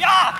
呀！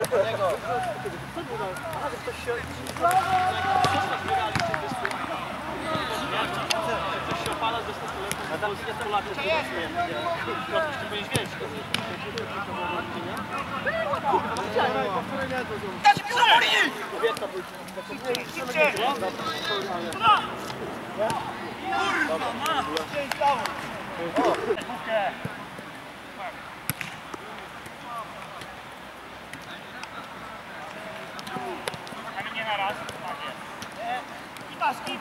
Tego. Co było? Aha, że ktoś się... Ktoś się opala ze stosunku. A tam jest Polacy, którzy nie wiem. Środków nie powinieneś wiedzieć. Dajcie mi zamknij! Kobieta Kurwa, ma! Dzień dobry!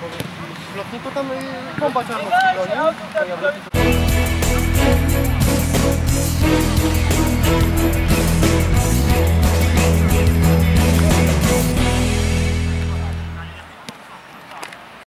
W lotniku tam kombat broni.